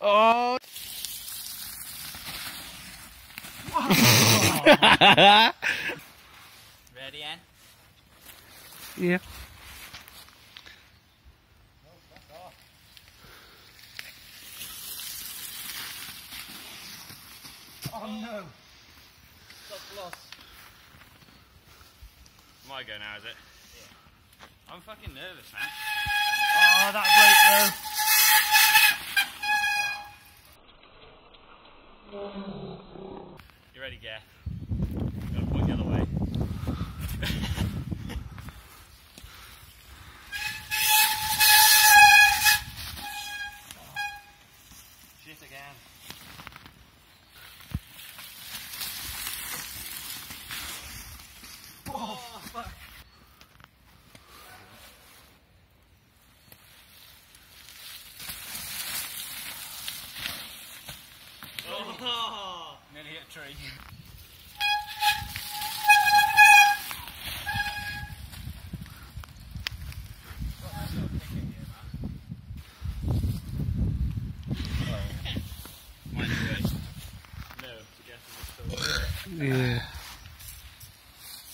Oh. Ready, Ann? yeah. Oh no! Stop loss. My go now, is it? Fucking nervous, man. Oh, that break though. You ready, Gaff? Tree. Mine's good. No, Gaff is still. Yeah.